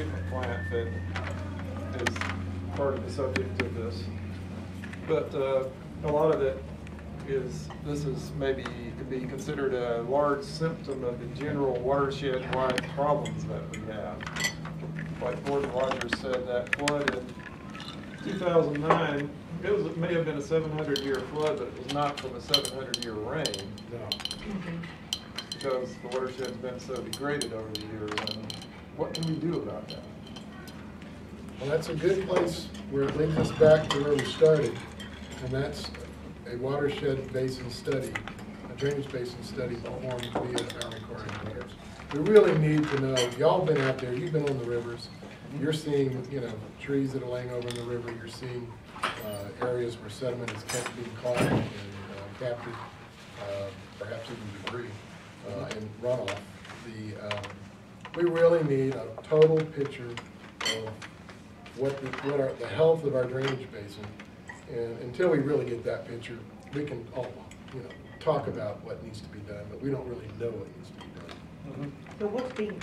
treatment plant that is part of the subject of this. But uh, a lot of it is, this is maybe, could be considered a large symptom of the general watershed-wide problems that we have. Like Gordon Rogers said, that flood in 2009, it was, it may have been a 700-year flood, but it was not from a 700-year rain No. because the watershed's been so degraded over the years. And what can we do about that? Well, that's a good place where it leads us back to where we started, and that's a watershed basin study, a drainage basin study performed via Army Corps Engineers. We really need to know, y'all been out there, you've been on the rivers, you're seeing, you know, trees that are laying over in the river, you're seeing uh, areas where sediment is kept being caught and uh, captured, uh, perhaps even debris uh, and runoff. The, um, we really need a total picture of what, the- what the health of our drainage basin. And until we really get that picture, we can all, you know, talk about what needs to be done, but we don't really know what needs to be done. So what's being